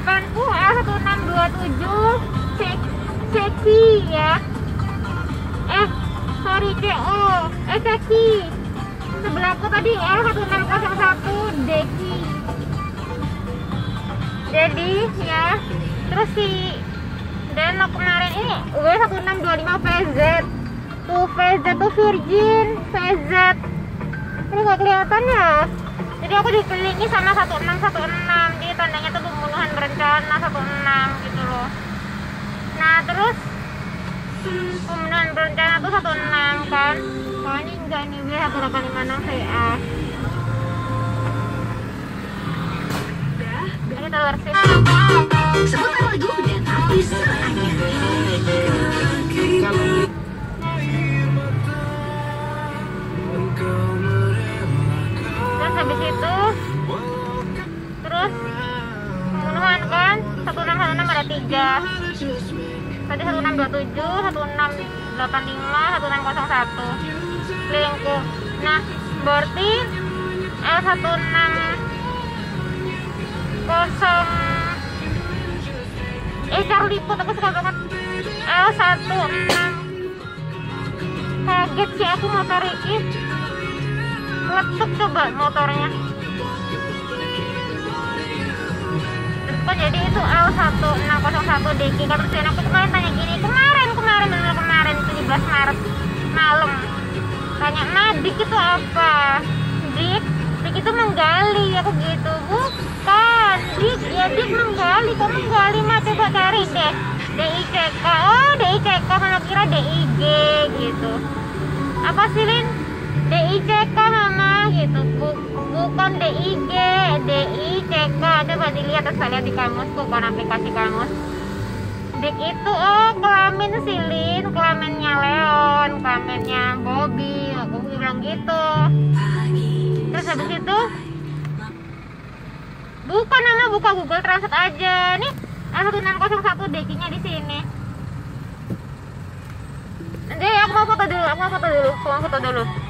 depanku L1627 cek ceki ya. Eh sorry CO eh ceki. Sebelahku tadi L1601 deki. Jadi ya. Terus si dan kemarin ini W1625 VZ tuh VZ tuh Virgin VZ ini gak kelihatan ya jadi aku dikelilingi sama 1616 jadi tandanya tuh pembunuhan berencana 16 gitu loh. Nah terus pembunuhan berencana tuh 16 kan. Kalau ini enggak nih W1856 VA ini telur sih. Seputar lagu dan artis habis itu terus pembunuhan kan 1616 ada tiga. Tadi 1627 1685 1601 selingkuh. Nah berarti L16 kosong eh Charlie Put aku suka banget. L16 kaget sih aku motor ini letuk coba motornya. Depan jadi itu L1601 DG kan terus aku kemarin tanya gini kemarin kemarin bener kemarin 17 Maret malam. Tanya nah dik itu apa? Dik dik itu menggali. Aku gitu bukan dik. Ya dik menggali. Kok menggali mah coba cari deh. DICK oh DICK mana kira DIG gitu. Apa sih Lin DICK mama. Gitu. Bu- bukan DIG DICK coba dilihat terus lihat di kamusku kan aplikasi kamus. Dik itu oh kelamin silin kelaminnya Leon kelaminnya Bobby. Aku bilang gitu. Terus habis itu bukan nama buka Google Translate aja. Nih L1601 dekinya di sini. Nanti aku mau foto dulu, aku mau foto dulu, aku mau foto dulu.